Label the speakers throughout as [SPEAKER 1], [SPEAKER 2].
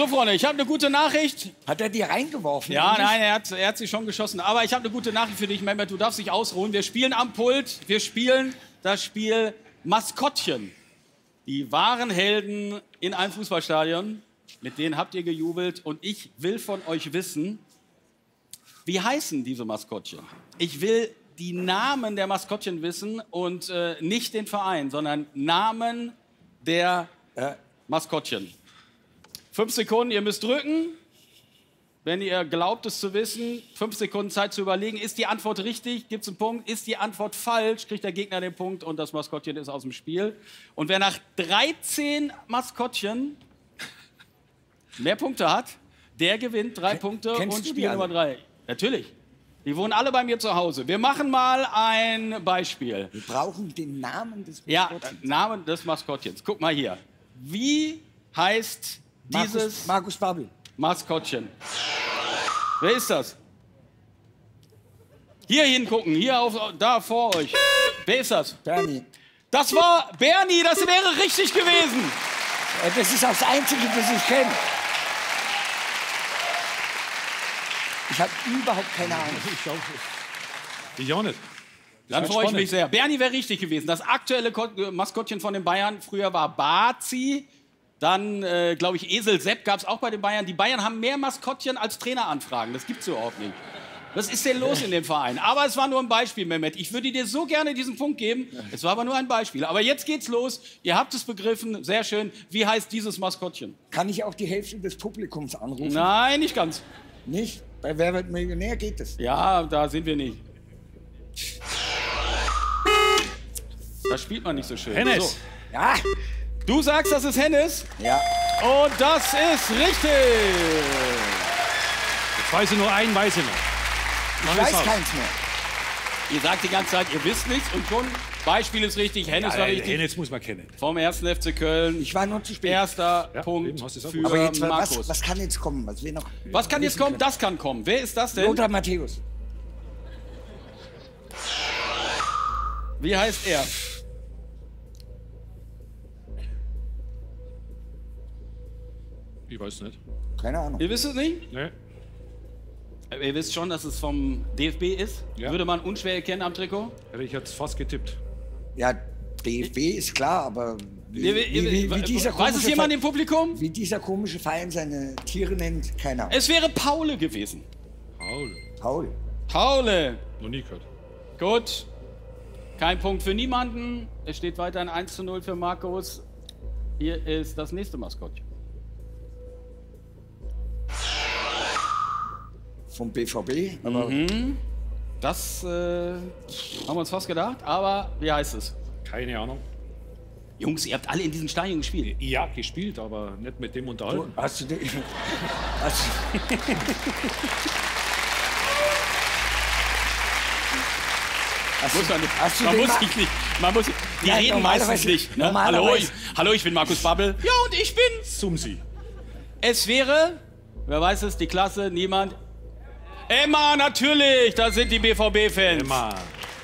[SPEAKER 1] So, Freunde, ich habe eine gute Nachricht.
[SPEAKER 2] Hat er die reingeworfen?
[SPEAKER 1] Ja,
[SPEAKER 2] eigentlich?
[SPEAKER 1] nein, er hat, er hat sie schon geschossen. Aber ich habe eine gute Nachricht für dich, Mehmet. Du darfst dich ausruhen. Wir spielen am Pult. Wir spielen das Spiel Maskottchen. Die wahren Helden in einem Fußballstadion. Mit denen habt ihr gejubelt. Und ich will von euch wissen, wie heißen diese Maskottchen? Ich will die Namen der Maskottchen wissen und äh, nicht den Verein, sondern Namen der
[SPEAKER 2] Äh,
[SPEAKER 1] Maskottchen. Fünf Sekunden, ihr müsst drücken. Wenn ihr glaubt es zu wissen, fünf Sekunden Zeit zu überlegen, ist die Antwort richtig, gibt es einen Punkt. Ist die Antwort falsch, kriegt der Gegner den Punkt und das Maskottchen ist aus dem Spiel. Und wer nach 13 Maskottchen mehr Punkte hat, der gewinnt drei Punkte
[SPEAKER 2] kennst
[SPEAKER 1] und Spiel Nummer drei. Natürlich. Die wohnen alle bei mir zu Hause. Wir machen mal ein Beispiel.
[SPEAKER 2] wir brauchen den Namen des
[SPEAKER 1] Ja,
[SPEAKER 2] Maskottchens.
[SPEAKER 1] Name des Maskottchens. Guck mal hier. Wie heißt dieses
[SPEAKER 2] Markus, Babbel.
[SPEAKER 1] Maskottchen? Wer ist das? Hier hingucken, hier auf, da vor euch. Wer ist das?
[SPEAKER 2] Bernie.
[SPEAKER 1] Das war Bernie, das wäre richtig gewesen.
[SPEAKER 2] Äh, Das ist das Einzige, das ich kenne. Ich habe überhaupt keine Ahnung.
[SPEAKER 3] Ich auch, ich auch nicht.
[SPEAKER 1] Dann freue ich mich sehr. Bernie wäre richtig gewesen. Das aktuelle Ko Maskottchen von den Bayern früher war Bazi. Dann, äh, glaube ich, Esel Sepp gab es auch bei den Bayern. Die Bayern haben mehr Maskottchen als Traineranfragen. Das gibt's überhaupt nicht. Was ist denn los in dem Verein? Aber es war nur ein Beispiel, Mehmet. Ich würde dir so gerne diesen Punkt geben. Es war aber nur ein Beispiel. Aber jetzt geht's los. Ihr habt es begriffen. Sehr schön. Wie heißt dieses Maskottchen?
[SPEAKER 2] Kann ich auch die Hälfte des Publikums anrufen?
[SPEAKER 1] Nein, nicht ganz.
[SPEAKER 2] Nicht? Bei Wer wird Millionär geht es.
[SPEAKER 1] Ja, da sind wir nicht. Da spielt man nicht so schön.
[SPEAKER 3] Hennes.
[SPEAKER 1] So.
[SPEAKER 2] Ja,
[SPEAKER 1] Du sagst, das ist Hennes.
[SPEAKER 2] ja.
[SPEAKER 1] Und das ist richtig.
[SPEAKER 3] Jetzt weiß ich nur einen, weiß ich noch.
[SPEAKER 2] Ich weiß
[SPEAKER 3] aus.
[SPEAKER 2] keins mehr.
[SPEAKER 1] Ihr sagt die ganze Zeit, ihr wisst nichts und schon Beispiel ist richtig, Hennes war
[SPEAKER 3] Ja,
[SPEAKER 1] richtig.
[SPEAKER 3] Hennes muss man kennen.
[SPEAKER 1] Vom 1. FC Köln.
[SPEAKER 2] Ich war nur zu spät.
[SPEAKER 1] Erster
[SPEAKER 3] Ja,
[SPEAKER 1] Punkt für.
[SPEAKER 2] Aber jetzt,
[SPEAKER 1] Markus.
[SPEAKER 2] was, was kann jetzt kommen? Was wir noch
[SPEAKER 1] Was kann jetzt kommen? Das kann kommen. Wer ist das denn?
[SPEAKER 2] Lothar Matthäus.
[SPEAKER 1] Wie heißt er?
[SPEAKER 3] Ich weiß nicht.
[SPEAKER 2] Keine Ahnung.
[SPEAKER 1] Ihr wisst es nicht?
[SPEAKER 3] Nee.
[SPEAKER 1] Ihr wisst schon, dass es vom DFB ist.
[SPEAKER 3] Ja.
[SPEAKER 1] Würde man unschwer erkennen am Trikot.
[SPEAKER 3] Hätte ich jetzt fast getippt.
[SPEAKER 2] Ja, DFB ist klar, aber wie, wie, wie, wie, dieser
[SPEAKER 1] weiß es
[SPEAKER 2] komische
[SPEAKER 1] jemand
[SPEAKER 2] Ver-
[SPEAKER 1] im Publikum?
[SPEAKER 2] wie dieser komische Verein seine Tiere nennt, keine Ahnung.
[SPEAKER 1] Es wäre Paule gewesen.
[SPEAKER 3] Paul.
[SPEAKER 2] Paul.
[SPEAKER 1] Paule.
[SPEAKER 3] Noch nie gehört.
[SPEAKER 1] Gut. Kein Punkt für niemanden. Es steht weiterhin 1 zu 0 für Markus. Hier ist das nächste Maskottchen.
[SPEAKER 2] Vom BVB. Aber
[SPEAKER 1] Mhm. Das äh, haben wir uns fast gedacht, aber wie heißt es?
[SPEAKER 3] Keine Ahnung.
[SPEAKER 1] Jungs, ihr habt alle in diesem Stadion gespielt.
[SPEAKER 3] Ja, gespielt, aber nicht mit dem unterhalten.
[SPEAKER 2] hast du den. Hast, hast,
[SPEAKER 1] Muss
[SPEAKER 2] du,
[SPEAKER 1] man nicht.
[SPEAKER 2] hast du
[SPEAKER 1] man
[SPEAKER 2] den
[SPEAKER 1] muss sich nicht. Man muss, die
[SPEAKER 2] Ja,
[SPEAKER 1] reden meistens nicht. Ne? Hallo, ich, hallo, ich bin Markus Babbel. Ja, und ich bin.
[SPEAKER 3] Sumsi.
[SPEAKER 1] Es wäre, wer weiß es, die Klasse, niemand. Emma, natürlich, da sind die BVB-Fans.
[SPEAKER 3] Emma.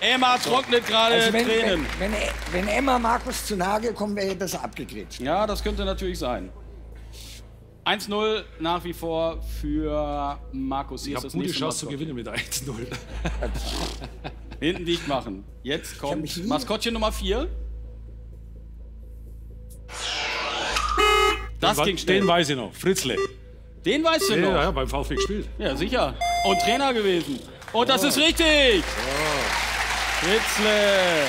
[SPEAKER 1] Emma trocknet gerade
[SPEAKER 2] also wenn,
[SPEAKER 1] Tränen.
[SPEAKER 2] wenn, wenn, wenn Emma Markus zu nahe kommen, wäre das abgegrätscht.
[SPEAKER 1] Ja, das könnte natürlich sein. 1-0 nach wie vor für Markus. Hier
[SPEAKER 3] Ich habe gute Chance zu gewinnen mit 1-0.
[SPEAKER 1] Hinten dicht machen. Jetzt kommt Maskottchen Nummer 4. Das ging schnell.
[SPEAKER 3] Den weiß ich noch. Fritzle.
[SPEAKER 1] Den weißt du
[SPEAKER 3] Ja,
[SPEAKER 1] noch.
[SPEAKER 3] ja, beim VfB gespielt.
[SPEAKER 1] Ja, sicher. Und Trainer gewesen. Und das ist richtig. Fritzle.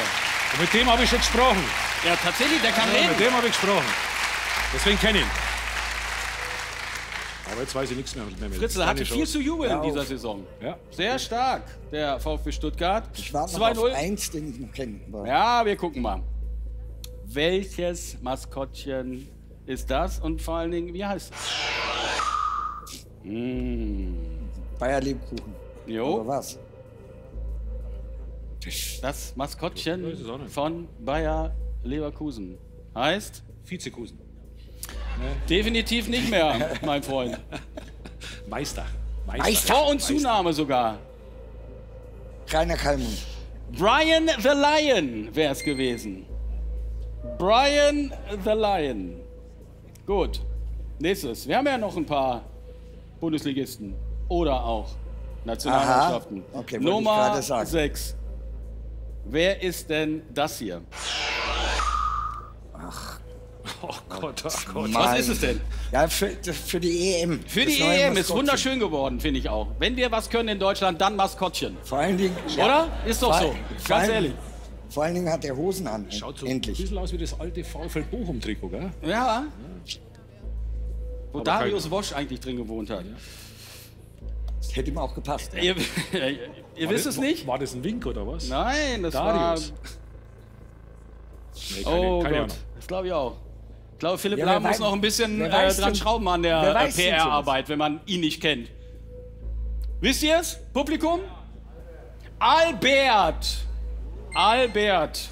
[SPEAKER 3] Und mit dem habe ich schon gesprochen.
[SPEAKER 1] Ja, tatsächlich, der kann
[SPEAKER 3] Ja, mit
[SPEAKER 1] reden.
[SPEAKER 3] dem habe ich gesprochen. Deswegen kenne ich ihn. Aber jetzt weiß ich nichts mehr. mehr mit.
[SPEAKER 1] Fritzle
[SPEAKER 3] Keine
[SPEAKER 1] hatte viel zu jubeln in dieser. Saison.
[SPEAKER 3] Ja.
[SPEAKER 1] Sehr stark, der VfB Stuttgart.
[SPEAKER 2] Ich warte noch auf
[SPEAKER 1] 2-0.
[SPEAKER 2] eins, den ich noch kenne. aber-
[SPEAKER 1] Ja, wir gucken mal. Welches Maskottchen ist das? Und vor allen Dingen, wie heißt es?
[SPEAKER 2] Bayer Lebkuchen.
[SPEAKER 1] Jo,
[SPEAKER 2] Oder was?
[SPEAKER 1] das Maskottchen von Bayer Leverkusen heißt
[SPEAKER 3] Vizekusen.
[SPEAKER 1] definitiv nicht mehr, mein Freund.
[SPEAKER 3] Meister. Meister.
[SPEAKER 2] Meister.
[SPEAKER 1] Vor- und Zunahme sogar.
[SPEAKER 2] Rainer Kallmund.
[SPEAKER 1] Brian the Lion wäre es gewesen. Brian the Lion. Gut. Nächstes. Wir haben ja noch ein paar Bundesligisten oder auch Nationalmannschaften.
[SPEAKER 2] Aha. Okay,
[SPEAKER 1] Nummer
[SPEAKER 2] gerade sagen.
[SPEAKER 1] 6. Wer ist denn das hier?
[SPEAKER 3] Oh Gott, oh Gott.
[SPEAKER 2] Mann.
[SPEAKER 1] ist es denn?
[SPEAKER 2] Ja, für, für die EM.
[SPEAKER 1] Für
[SPEAKER 2] Das
[SPEAKER 1] die EM ist
[SPEAKER 2] Maskottchen.
[SPEAKER 1] wunderschön geworden, finde ich auch. Wenn wir was können in Deutschland, dann Maskottchen.
[SPEAKER 2] Vor allen Dingen.
[SPEAKER 1] Oder? Ist doch
[SPEAKER 2] Vor-
[SPEAKER 1] so.
[SPEAKER 2] vor
[SPEAKER 1] Ganz
[SPEAKER 2] allen-
[SPEAKER 1] ehrlich.
[SPEAKER 2] Vor allen Dingen hat er Hosen an.
[SPEAKER 3] Schaut so ein
[SPEAKER 2] Endlich.
[SPEAKER 3] bisschen aus wie das alte VfL Bochum-Trikot, gell?
[SPEAKER 1] Ja. Wo
[SPEAKER 3] Aber
[SPEAKER 1] Darius
[SPEAKER 3] kein-
[SPEAKER 1] Wosch eigentlich drin gewohnt hat.
[SPEAKER 2] Hätte ihm auch gepasst. Ja.
[SPEAKER 1] Ihr, ihr wisst
[SPEAKER 3] War
[SPEAKER 1] es
[SPEAKER 3] das-
[SPEAKER 1] nicht?
[SPEAKER 3] War das ein Wink oder was?
[SPEAKER 1] Nein, das
[SPEAKER 3] Darius. Nee,
[SPEAKER 1] war.
[SPEAKER 3] keine,
[SPEAKER 1] Oh
[SPEAKER 3] keine
[SPEAKER 1] Gott,
[SPEAKER 3] Ahnung.
[SPEAKER 1] das glaube ich auch. Ich glaube, Philipp
[SPEAKER 2] Ja,
[SPEAKER 1] Lahm muss noch ein bisschen äh, dran
[SPEAKER 2] denn-
[SPEAKER 1] schrauben an der äh? PR-Arbeit, wenn man ihn nicht kennt. Wisst ihr es, Publikum? Albert. Albert.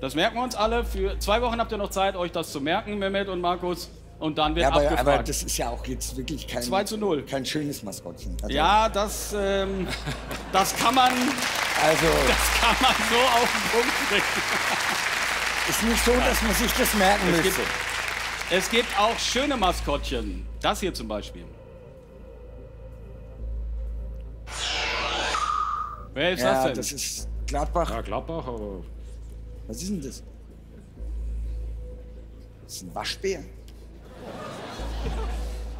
[SPEAKER 1] Das merken wir uns alle. Für zwei Wochen habt ihr noch Zeit, euch das zu merken, Mehmet und Markus. Und dann wird
[SPEAKER 2] Ja, aber,
[SPEAKER 1] abgefragt.
[SPEAKER 2] aber das ist ja auch jetzt wirklich kein,
[SPEAKER 1] 2 zu 0.
[SPEAKER 2] kein schönes Maskottchen. Also,
[SPEAKER 1] ja, das, ähm, das kann man,
[SPEAKER 2] Also
[SPEAKER 1] das kann man so auf den Punkt bringen.
[SPEAKER 2] ist nicht so, dass man sich das merken
[SPEAKER 1] Es
[SPEAKER 2] müsste.
[SPEAKER 1] gibt, es gibt auch schöne Maskottchen. Das hier zum Beispiel. Wer ist das
[SPEAKER 2] Ja,
[SPEAKER 1] denn?
[SPEAKER 2] das ist Gladbach.
[SPEAKER 3] Ja, Gladbach, aber
[SPEAKER 2] Was ist denn das? Das ist ein Waschbär.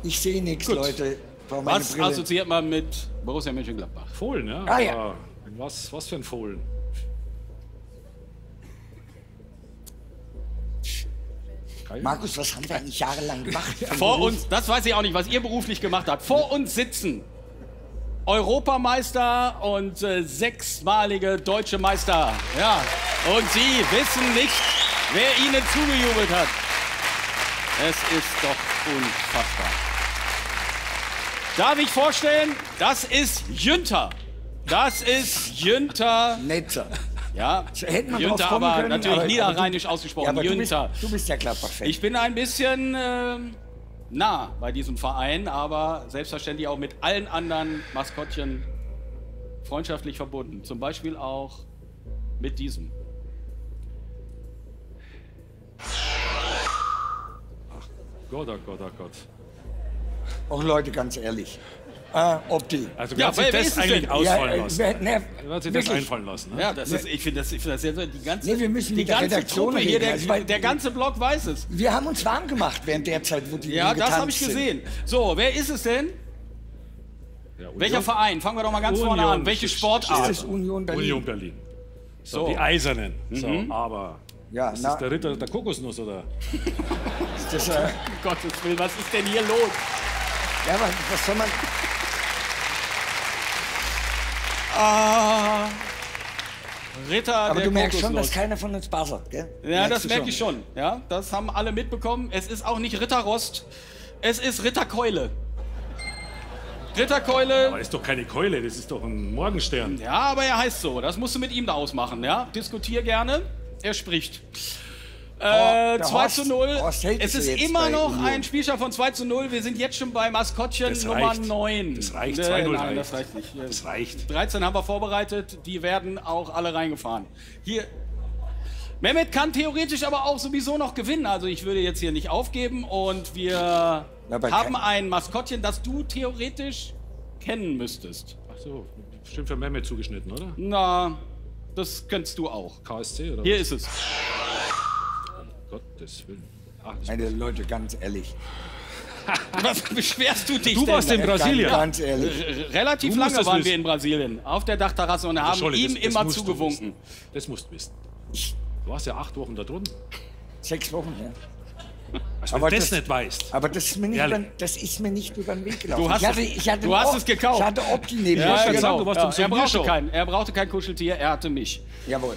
[SPEAKER 2] Ich sehe nichts,
[SPEAKER 1] Gut.
[SPEAKER 2] Leute.
[SPEAKER 1] Was
[SPEAKER 2] Brille.
[SPEAKER 1] assoziiert man mit Borussia Mönchengladbach?
[SPEAKER 3] Fohlen, ja?
[SPEAKER 2] Ah, ja.
[SPEAKER 3] Was, was für ein Fohlen? Geil.
[SPEAKER 2] Markus, was haben wir eigentlich jahrelang gemacht?
[SPEAKER 1] Vor
[SPEAKER 2] Beruf?
[SPEAKER 1] uns, das weiß ich auch nicht, was ihr beruflich gemacht habt. Vor uns sitzen Europameister und äh, sechsmalige deutsche Meister. Ja, und sie wissen nicht, wer ihnen zugejubelt hat. Es ist doch unfassbar. Darf ich vorstellen, das ist Jünter. Das ist Jünter.
[SPEAKER 2] Netter.
[SPEAKER 1] Ja,
[SPEAKER 2] Hätten wir drauf
[SPEAKER 1] Jünter, aber
[SPEAKER 2] können,
[SPEAKER 1] natürlich
[SPEAKER 2] aber-
[SPEAKER 1] niederrheinisch
[SPEAKER 2] aber du-
[SPEAKER 1] ausgesprochen.
[SPEAKER 2] Ja, aber du bist,
[SPEAKER 1] Jünter.
[SPEAKER 2] du bist ja Gladbach-Fan.
[SPEAKER 1] Ich bin ein bisschen äh, nah bei diesem Verein, aber selbstverständlich auch mit allen anderen Maskottchen freundschaftlich verbunden. Zum Beispiel auch mit diesem.
[SPEAKER 3] Gott, oh Gott, oh Gott.
[SPEAKER 2] Och Leute, ganz ehrlich. Äh, Opti.
[SPEAKER 3] Also
[SPEAKER 1] Ja,
[SPEAKER 3] wer hat sich das
[SPEAKER 1] ist es
[SPEAKER 3] eigentlich
[SPEAKER 1] denn?
[SPEAKER 3] ausfallen
[SPEAKER 2] äh,
[SPEAKER 3] lassen?
[SPEAKER 2] ne,
[SPEAKER 3] Wer hat sich das einfallen lassen? Ne?
[SPEAKER 1] Ja, das ist, ich finde das, ich find das jetzt die ganze,
[SPEAKER 2] Nee, wir müssen
[SPEAKER 1] die ganze
[SPEAKER 2] Redaktion
[SPEAKER 1] Truppe hier, der,
[SPEAKER 2] also,
[SPEAKER 1] der ganze Block weiß es.
[SPEAKER 2] Wir haben uns warm gemacht während der Zeit, wo die
[SPEAKER 1] Ja, das habe ich
[SPEAKER 2] getanzt sind.
[SPEAKER 1] gesehen. So, wer ist es denn?
[SPEAKER 3] Ja,
[SPEAKER 1] Welcher Verein? Fangen wir doch mal ganz vorne
[SPEAKER 3] Union.
[SPEAKER 1] an. Welche
[SPEAKER 2] Ist
[SPEAKER 1] Sportart?
[SPEAKER 2] das Union Berlin?
[SPEAKER 3] Union Berlin. So,
[SPEAKER 1] So.
[SPEAKER 3] die Eisernen. So, aber.
[SPEAKER 2] Ja,
[SPEAKER 3] ist
[SPEAKER 2] na,
[SPEAKER 3] das der Ritter der Kokosnuss oder?
[SPEAKER 2] ist das, äh,
[SPEAKER 1] Um Gottes Willen, was ist denn hier los?
[SPEAKER 2] ja, was, was soll man...
[SPEAKER 1] Ah, Ritter
[SPEAKER 2] Aber
[SPEAKER 1] der
[SPEAKER 2] du merkst schon,
[SPEAKER 1] Kokosnuss.
[SPEAKER 2] dass keiner von uns buzzert, gell?
[SPEAKER 1] Ja,
[SPEAKER 2] Merkst
[SPEAKER 1] das merke ich schon. Ja, das haben alle mitbekommen. Es ist auch nicht Ritterrost, es ist Ritterkeule. Ritterkeule,
[SPEAKER 3] Aber ist doch keine Keule, das ist doch ein Morgenstern.
[SPEAKER 1] ja, aber er heißt so. Das musst du mit ihm da ausmachen, ja? Diskutier gerne. Er spricht. Äh,
[SPEAKER 2] der
[SPEAKER 1] 2
[SPEAKER 2] Horst-
[SPEAKER 1] zu 0.
[SPEAKER 2] Horst
[SPEAKER 1] Es ist immer noch
[SPEAKER 2] Union.
[SPEAKER 1] ein Spielstand von 2 zu 0. Wir sind jetzt schon bei Maskottchen
[SPEAKER 3] Das
[SPEAKER 1] Nummer
[SPEAKER 3] reicht.
[SPEAKER 1] 9.
[SPEAKER 3] Das reicht.
[SPEAKER 1] Nee,
[SPEAKER 3] 2-0
[SPEAKER 1] Nein, das
[SPEAKER 3] reicht.
[SPEAKER 1] reicht nicht.
[SPEAKER 3] Das reicht.
[SPEAKER 1] 13 haben wir vorbereitet, die werden auch alle reingefahren. Hier. Mehmet kann theoretisch aber auch sowieso noch gewinnen. Also ich würde jetzt hier nicht aufgeben und wir
[SPEAKER 2] Aber
[SPEAKER 1] haben ein Maskottchen, das du theoretisch kennen müsstest.
[SPEAKER 3] Ach so, bestimmt für Mehmet zugeschnitten, oder?
[SPEAKER 1] Na, das könntest du auch.
[SPEAKER 3] KSC oder
[SPEAKER 1] Hier
[SPEAKER 3] was?
[SPEAKER 1] ist es.
[SPEAKER 3] Gottes Willen. Ach,
[SPEAKER 2] Meine Leute, ganz ehrlich.
[SPEAKER 1] Was beschwerst du dich
[SPEAKER 3] Du
[SPEAKER 1] denn?
[SPEAKER 3] warst in Brasilien.
[SPEAKER 2] Ganz, ehrlich.
[SPEAKER 1] R- Relativ
[SPEAKER 3] Du musst
[SPEAKER 1] lange waren
[SPEAKER 3] wissen.
[SPEAKER 1] wir in Brasilien, auf der Dachterrasse und haben
[SPEAKER 3] Scholli,
[SPEAKER 1] ihm
[SPEAKER 3] das- das
[SPEAKER 1] immer zugewunken.
[SPEAKER 3] Das musst du wissen. Du warst ja acht Wochen da drunten.
[SPEAKER 2] Sechs Wochen, ja.
[SPEAKER 3] Also
[SPEAKER 2] Aber
[SPEAKER 3] du das,
[SPEAKER 2] das-
[SPEAKER 3] nicht weißt.
[SPEAKER 2] Aber das ist mir nicht, über, das ist mir nicht über den Weg gelaufen.
[SPEAKER 1] Du hast
[SPEAKER 2] ich hatte,
[SPEAKER 1] es-
[SPEAKER 2] ich hatte
[SPEAKER 1] du hast es gekauft.
[SPEAKER 2] Ich hatte Opti neben
[SPEAKER 1] Ja,
[SPEAKER 2] mir.
[SPEAKER 3] du warst
[SPEAKER 1] ja,
[SPEAKER 3] zum
[SPEAKER 1] er, brauchte
[SPEAKER 3] Souvenirshop.
[SPEAKER 1] kein, er brauchte kein Kuscheltier, er hatte mich.
[SPEAKER 2] Jawohl.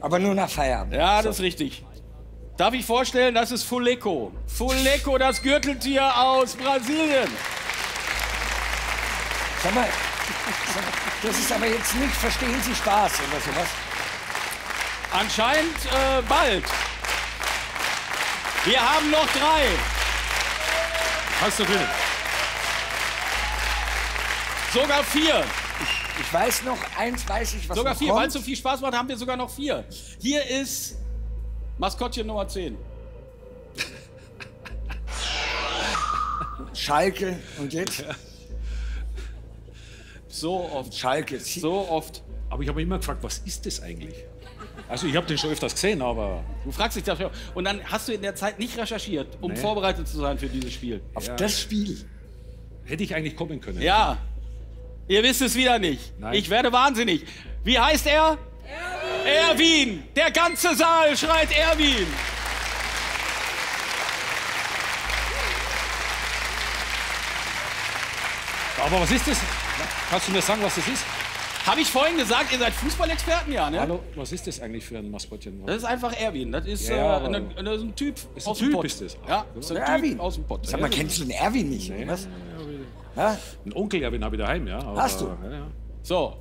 [SPEAKER 2] Aber nur nach Feierabend.
[SPEAKER 1] Ja, das ist richtig. Darf ich vorstellen, das ist Fuleco. Fuleco, das Gürteltier aus Brasilien.
[SPEAKER 2] Sag mal, sag mal, das ist aber jetzt nicht, verstehen Sie Spaß oder sowas.
[SPEAKER 1] Anscheinend äh, bald. Wir haben noch drei.
[SPEAKER 3] Hast du gewinnen.
[SPEAKER 1] Sogar vier.
[SPEAKER 2] Ich weiß noch, eins weiß ich, was
[SPEAKER 1] Sogar
[SPEAKER 2] noch
[SPEAKER 1] vier. Weil es so viel Spaß macht, haben wir sogar noch vier. Hier ist Maskottchen Nummer 10.
[SPEAKER 2] Schalke und jetzt
[SPEAKER 1] So oft.
[SPEAKER 2] Schalke.
[SPEAKER 1] So oft.
[SPEAKER 3] Aber ich habe mich immer gefragt, was ist das eigentlich? Also ich habe den schon öfters gesehen, aber
[SPEAKER 1] Du fragst dich dafür. Und dann hast du in der Zeit nicht recherchiert, um
[SPEAKER 3] Nee.
[SPEAKER 1] vorbereitet zu sein für dieses Spiel.
[SPEAKER 2] Auf
[SPEAKER 3] Ja.
[SPEAKER 2] das Spiel.
[SPEAKER 3] hätte ich eigentlich kommen können.
[SPEAKER 1] Ja. Ihr wisst es wieder nicht.
[SPEAKER 3] Nein.
[SPEAKER 1] Ich werde wahnsinnig. Wie heißt er? Erwin. Erwin. Der ganze Saal schreit Erwin.
[SPEAKER 3] Aber was ist das? Kannst du mir sagen, was das ist?
[SPEAKER 1] Habe ich vorhin gesagt, ihr seid Fußballexperten? Ja, ne?
[SPEAKER 3] Hallo, was ist das eigentlich für ein Maskottchen?
[SPEAKER 1] Das ist einfach Erwin. Das ist,
[SPEAKER 3] Ja,
[SPEAKER 1] äh, das ist ein Typ
[SPEAKER 3] Ist ein
[SPEAKER 1] aus dem
[SPEAKER 3] Typ,
[SPEAKER 1] Pott.
[SPEAKER 3] ist das?
[SPEAKER 1] Ja, das ist ein Typ
[SPEAKER 2] Erwin.
[SPEAKER 1] aus dem Pott.
[SPEAKER 2] Sag mal, kennst du den Erwin nicht? oder Was? Ja?
[SPEAKER 3] Ein Onkel Erwin habe ich daheim, ja. Aber,
[SPEAKER 2] Hast du?
[SPEAKER 3] Ja, ja.
[SPEAKER 1] So.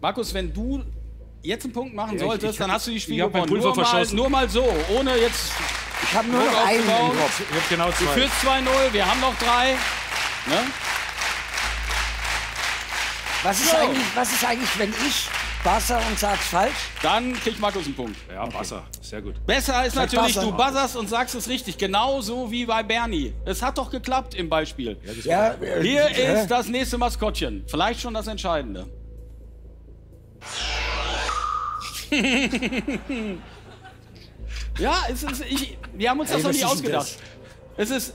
[SPEAKER 1] Markus, wenn du jetzt einen Punkt machen
[SPEAKER 3] ich-
[SPEAKER 1] solltest,
[SPEAKER 3] ich-
[SPEAKER 1] dann hast du die Spiel
[SPEAKER 3] ich hab mein
[SPEAKER 1] gewonnen.
[SPEAKER 3] Pulver
[SPEAKER 1] Nur mal,
[SPEAKER 3] verschossen.
[SPEAKER 1] nur mal so, ohne jetzt
[SPEAKER 2] Ich habe nur noch einen im
[SPEAKER 1] aufgebaut.
[SPEAKER 2] Kopf.
[SPEAKER 3] Ich habe genau
[SPEAKER 1] Du
[SPEAKER 3] zwei.
[SPEAKER 1] führst 2-0, wir haben noch drei. Ne?
[SPEAKER 2] Was ist,
[SPEAKER 1] So.
[SPEAKER 2] eigentlich, was ist eigentlich, wenn ich Wasser und sag's falsch?
[SPEAKER 1] Dann kriegt Markus einen Punkt.
[SPEAKER 3] Ja, Wasser. Sehr gut.
[SPEAKER 1] Besser ist
[SPEAKER 2] Vielleicht
[SPEAKER 1] natürlich,
[SPEAKER 2] Buzzer
[SPEAKER 1] du buzzerst und sagst es richtig. Genauso wie bei Bernie. Es hat doch geklappt im Beispiel.
[SPEAKER 2] Ja, äh,
[SPEAKER 1] Hier
[SPEAKER 2] äh,
[SPEAKER 1] ist das nächste Maskottchen. Vielleicht schon das Entscheidende. ja, es ist, ich, wir haben uns das noch nicht
[SPEAKER 2] denn
[SPEAKER 1] ausgedacht. Es ist,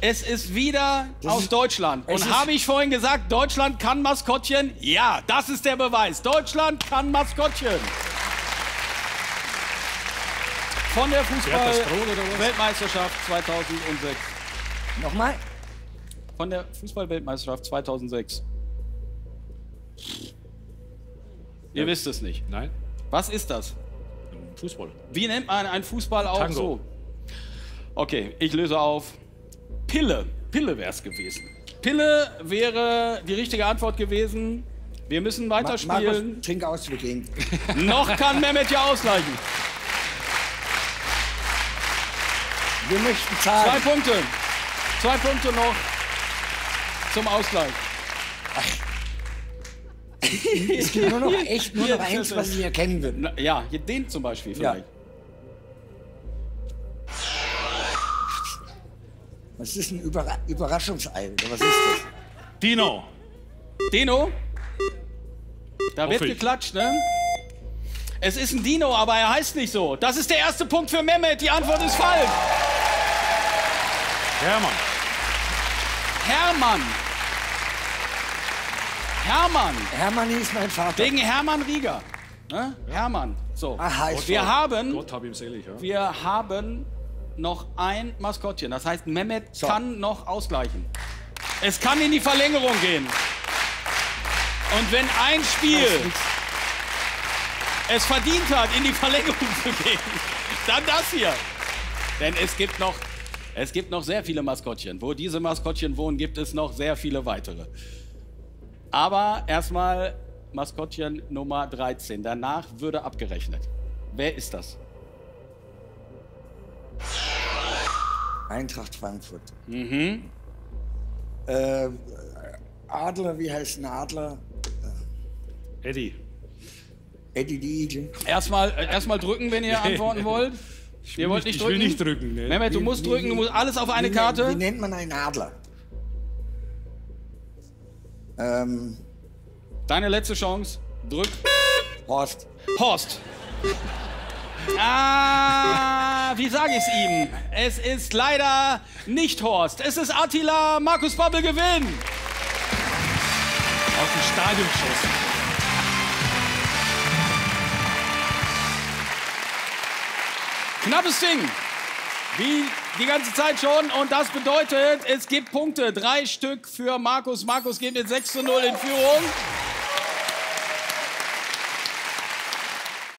[SPEAKER 1] es ist wieder
[SPEAKER 2] Das
[SPEAKER 1] aus Deutschland. Und habe ich vorhin gesagt, Deutschland kann Maskottchen? Ja, das ist der Beweis. Deutschland kann Maskottchen. Von der? Fußball-Weltmeisterschaft 2006.
[SPEAKER 2] Nochmal?
[SPEAKER 1] Von der Fußball-Weltmeisterschaft 2006. Ihr wisst es nicht.
[SPEAKER 3] Nein?
[SPEAKER 1] Was ist das?
[SPEAKER 3] Fußball.
[SPEAKER 1] Wie nennt man einen Fußball auch
[SPEAKER 3] Tango.
[SPEAKER 1] so? Okay, ich löse auf. Pille. Pille wäre es gewesen. Pille wäre die richtige Antwort gewesen. Wir müssen
[SPEAKER 2] Ma-
[SPEAKER 1] weiterspielen.
[SPEAKER 2] Markus, trink aus, wir gehen.
[SPEAKER 1] Noch kann Mehmet ja ausgleichen.
[SPEAKER 2] Wir möchten
[SPEAKER 1] Zwei
[SPEAKER 2] zahlen.
[SPEAKER 1] Punkte. Zwei Punkte noch zum Ausgleich.
[SPEAKER 2] Es gibt nur noch echt nur noch eins, was ich erkennen will.
[SPEAKER 1] Na, ja, hier den zum Beispiel
[SPEAKER 2] Ja. Was ist ein Überra Überraschungsei? Oder was ist das?
[SPEAKER 3] Dino.
[SPEAKER 1] Dino? Da wird
[SPEAKER 3] Hoffe ich.
[SPEAKER 1] geklatscht, ne? Es ist ein Dino, aber er heißt nicht so. Das ist der erste Punkt für Mehmet. Die Antwort ist falsch.
[SPEAKER 3] Hermann.
[SPEAKER 1] Hermann. Hermann.
[SPEAKER 2] Hermann ist mein Vater.
[SPEAKER 1] Wegen Hermann Rieger. Ne? Hermann. So.
[SPEAKER 2] Ach, heißt
[SPEAKER 1] wir haben,
[SPEAKER 3] Gott hab ihm selig, ja.
[SPEAKER 1] wir haben noch ein Maskottchen. Das heißt, Mehmet
[SPEAKER 2] So.
[SPEAKER 1] kann noch ausgleichen. Es kann in die Verlängerung gehen. Und wenn ein Spiel es verdient hat, in die Verlängerung zu gehen, dann das hier. Denn es gibt noch, es gibt noch sehr viele Maskottchen. Wo diese Maskottchen wohnen, gibt es noch sehr viele weitere. Aber erstmal Maskottchen Nummer 13. Danach würde abgerechnet. Wer ist das?
[SPEAKER 2] Eintracht Frankfurt. Mhm. Äh, Adler, wie heißt ein Adler?
[SPEAKER 3] Eddie.
[SPEAKER 2] Eddie die Igel.
[SPEAKER 1] Erstmal, äh, erstmal drücken, wenn ihr antworten wollt. Ihr wollt nicht
[SPEAKER 3] ich
[SPEAKER 1] drücken?
[SPEAKER 3] will nicht drücken. Ne?
[SPEAKER 1] Mehmet, du
[SPEAKER 2] Wie-
[SPEAKER 1] musst
[SPEAKER 2] wie-
[SPEAKER 1] drücken, du musst alles auf eine
[SPEAKER 2] wie,
[SPEAKER 1] Karte.
[SPEAKER 2] Wie nennt man einen Adler? Ähm,
[SPEAKER 1] Deine letzte Chance. Drück.
[SPEAKER 2] Horst.
[SPEAKER 1] Horst. Ah, wie sage ich es ihm? Es ist leider nicht Horst. Es ist Attila. Markus Babbel gewinnt.
[SPEAKER 3] Aus dem Stadion geschossen.
[SPEAKER 1] Knappes Ding. Wie die ganze Zeit schon. Und das bedeutet, es gibt Punkte. Drei Stück für Markus. Markus geht mit 6 zu 0 in Führung.